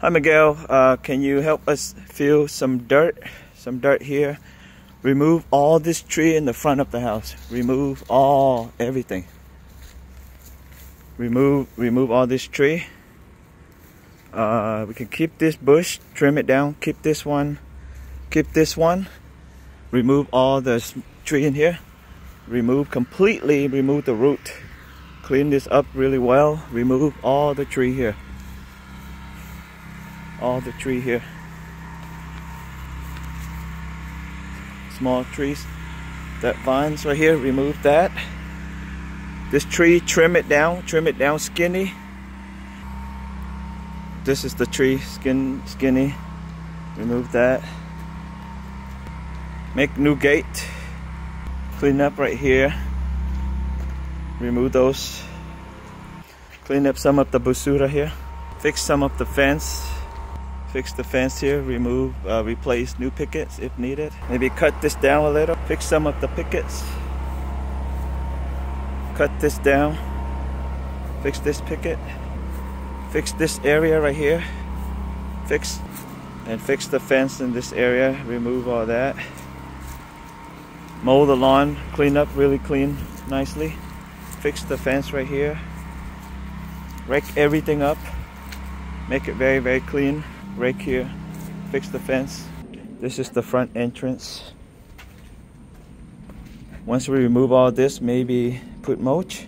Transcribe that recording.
Hi Miguel, uh, can you help us fill some dirt, some dirt here? Remove all this tree in the front of the house. Remove all, everything. Remove, remove all this tree. Uh, we can keep this bush, trim it down, keep this one, keep this one. Remove all the tree in here. Remove completely, remove the root clean this up really well remove all the tree here all the tree here. Small trees. That vines right here remove that. This tree trim it down trim it down skinny. This is the tree skin skinny. Remove that. Make new gate. Clean up right here. Remove those. Clean up some of the basura here. Fix some of the fence fix the fence here remove uh, replace new pickets if needed. Maybe cut this down a little fix some of the pickets. Cut this down fix this picket fix this area right here fix and fix the fence in this area remove all that. Mow the lawn clean up really clean nicely. Fix the fence right here. Rake everything up. Make it very very clean rake here fix the fence. This is the front entrance. Once we remove all this maybe put mulch